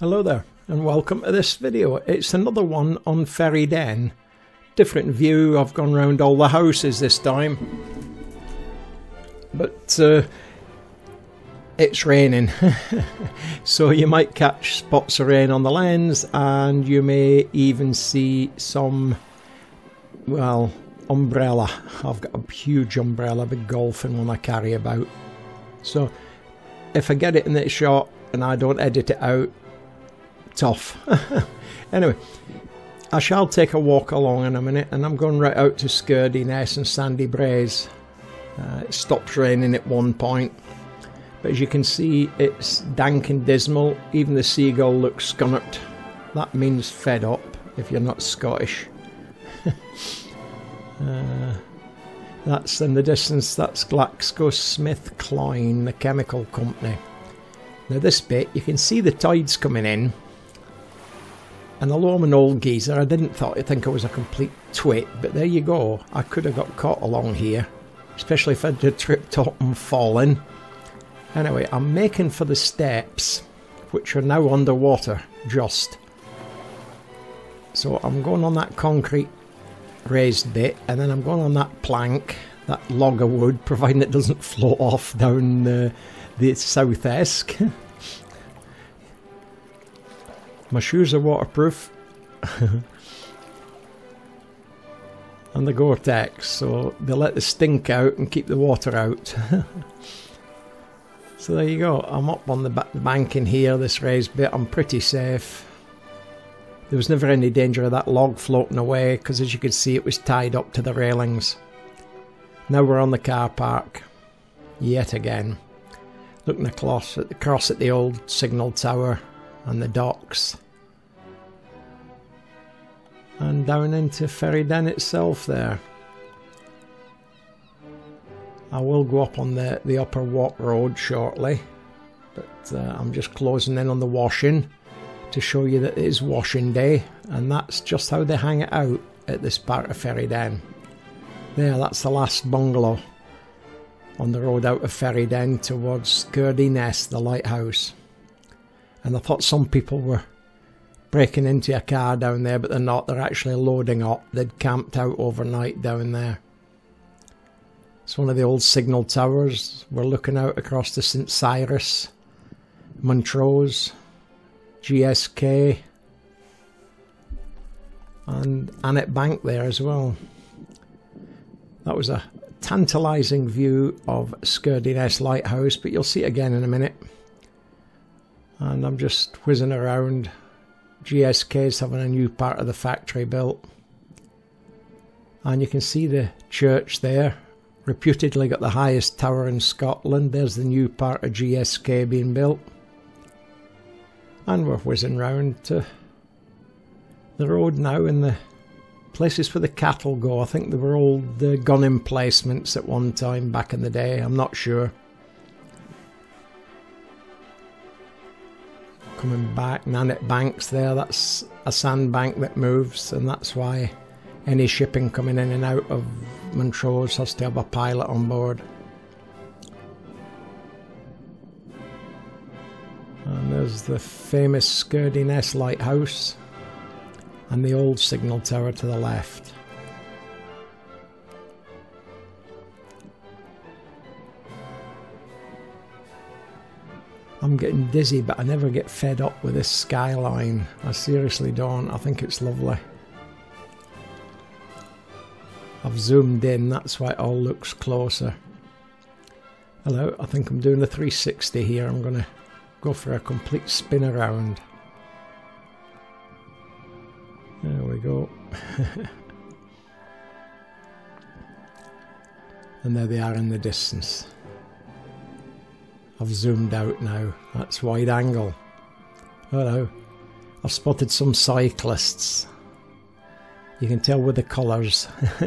Hello there and welcome to this video. It's another one on Ferryden. Different view, I've gone round all the houses this time. But uh, it's raining. so you might catch spots of rain on the lens and you may even see some, well, umbrella. I've got a huge umbrella, big golfing one I carry about. So if I get it in this shot and I don't edit it out, tough. anyway, I shall take a walk along in a minute and I'm going right out to Scurdie Ness and Sandy Braes. Uh, it stops raining at one point, but as you can see, it's dank and dismal. Even the seagull looks scunnered. That means fed up if you're not Scottish. uh, that's in the distance, that's GlaxoSmithKline, the chemical company. Now this bit, you can see the tides coming in and although I'm an old geezer, I didn't thought, think I was a complete twit, but there you go. I could have got caught along here, especially if I'd tripped up and fallen. Anyway, I'm making for the steps, which are now underwater, just. So I'm going on that concrete raised bit, and then I'm going on that plank, that log of wood, providing it doesn't float off down uh, the south esk. My shoes are waterproof. and the Gore-Tex, so they let the stink out and keep the water out. so there you go. I'm up on the bank in here, this raised bit. I'm pretty safe. There was never any danger of that log floating away because as you can see it was tied up to the railings. Now we're on the car park. Yet again. Looking across at, the, across at the old signal tower and the docks and down into Ferryden itself there. I will go up on the, the upper walk road shortly, but uh, I'm just closing in on the washing to show you that it is washing day, and that's just how they hang it out at this part of Ferryden. There, that's the last bungalow on the road out of Ferryden towards Scurdie Ness, the lighthouse. And I thought some people were breaking into a car down there, but they're not. They're actually loading up. They'd camped out overnight down there. It's one of the old signal towers. We're looking out across the St. Cyrus, Montrose, GSK, and Annat Bank there as well. That was a tantalising view of Scurdie Ness Lighthouse, but you'll see it again in a minute. And I'm just whizzing around GSK is having a new part of the factory built. And you can see the church there, reputedly got the highest tower in Scotland. There's the new part of GSK being built. And we're whizzing round to the road now and the places where the cattle go. I think they were all uh, gun emplacements at one time back in the day. I'm not sure. Coming back. Nannet Banks there, that's a sandbank that moves, and that's why any shipping coming in and out of Montrose has to have a pilot on board. And there's the famous Scurdie Ness Lighthouse and the old signal tower to the left. I'm getting dizzy, but I never get fed up with this skyline. I seriously don't. I think it's lovely. I've zoomed in, that's why it all looks closer. Hello, I think I'm doing a 360 here. I'm going to go for a complete spin around. There we go. and there they are in the distance. I've zoomed out now. That's wide angle. Hello. I've spotted some cyclists. You can tell with the colours.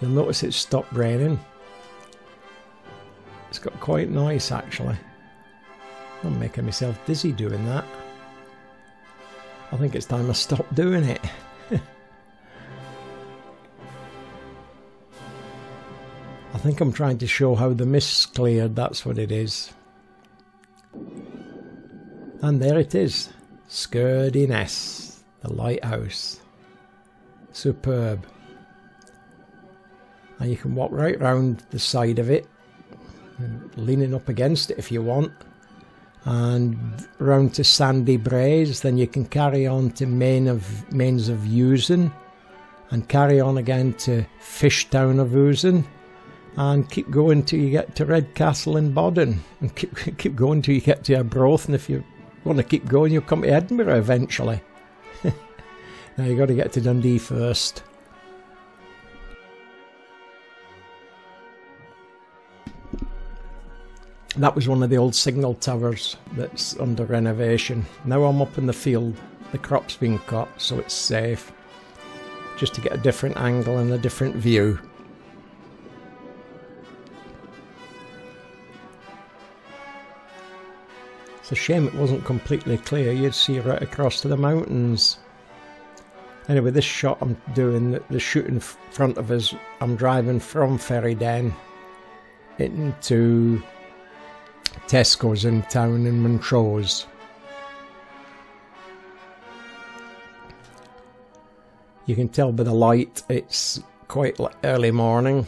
You'll notice it's stopped raining. It's got quite nice actually. I'm making myself dizzy doing that. I think it's time I stop doing it. Think I'm trying to show how the mist's cleared, that's what it is. And there it is, Scurdie Ness, the lighthouse. Superb. And you can walk right round the side of it, leaning up against it if you want and round to Sandy Braes. Then you can carry on to Main of Mains of Usan and carry on again to Fishtown of Usan and keep going till you get to Redcastle in Boddin and keep keep going till you get to Arbroath and if you want to keep going you'll come to Edinburgh eventually. now you got to get to Dundee first. That was one of the old signal towers that's under renovation. Now I'm up in the field. The crop's been cut, so it's safe. Just to get a different angle and a different view. It's a shame it wasn't completely clear. You'd see right across to the mountains. Anyway, this shot I'm doing, the shoot in front of us, I'm driving from Ferryden into Tesco's in town in Montrose. You can tell by the light it's quite early morning.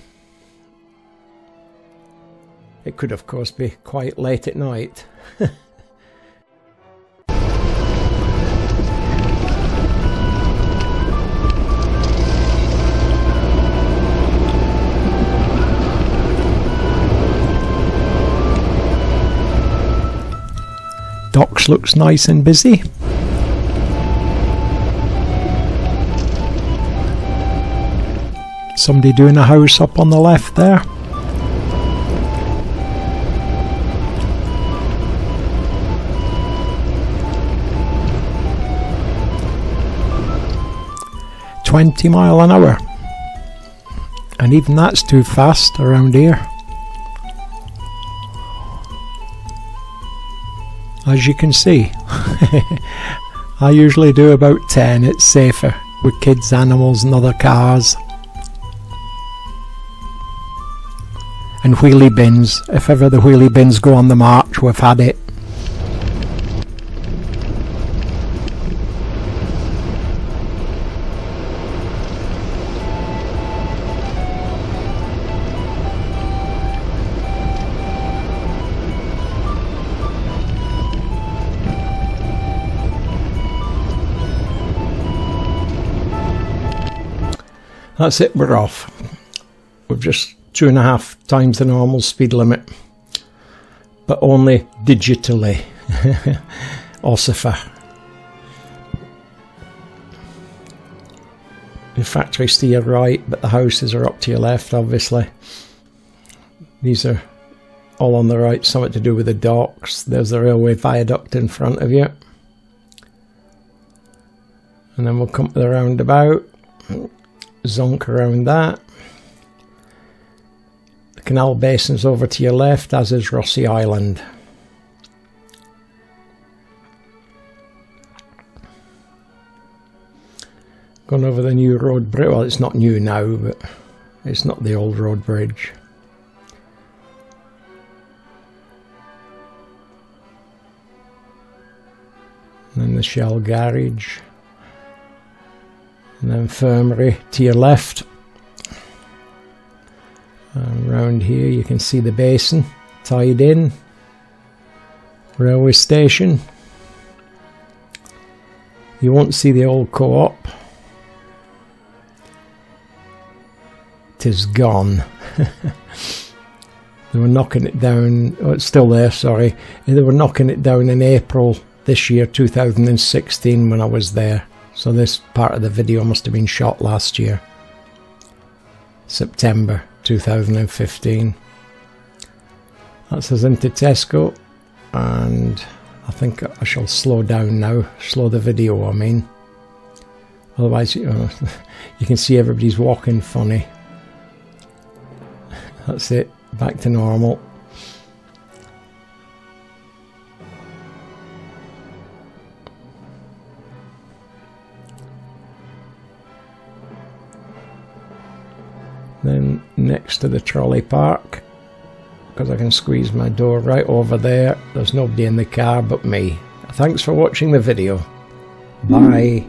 It could, of course, be quite late at night. Docks looks nice and busy. Somebody doing a house up on the left there. Twenty mile an hour. And even that's too fast around here. As you can see. I usually do about 10, it's safer with kids, animals and other cars. And wheelie bins, if ever the wheelie bins go on the march, we've had it. That's it, we're off. We've just two and a half times the normal speed limit, but only digitally. Ossifer. The factory's to your right, but the houses are up to your left, obviously. These are all on the right, something to do with the docks. There's the railway viaduct in front of you. And then we'll come to the roundabout zonk around that. The canal basin's over to your left, as is Rossie Island. Gone over the new road bridge. Well, it's not new now, but it's not the old road bridge. And then the Shell garage infirmary to your left. And Around here you can see the basin tied in. Railway station. You won't see the old co-op. Tis gone. they were knocking it down. Oh, it's still there, sorry. They were knocking it down in April this year, 2016, when I was there. So this part of the video must have been shot last year. September 2015. That's us into Tesco and I think I shall slow down now, slow the video I mean. Otherwise you, know, you can see everybody's walking funny. That's it, back to normal. Next to the trolley park because I can squeeze my door right over there. There's nobody in the car but me. Thanks for watching the video. Bye.